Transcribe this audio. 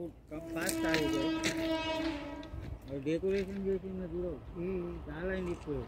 आपको come fast आएगा और डेकोरेशन जैसे मैं दूर చాలా అయింది ఇప్పుడు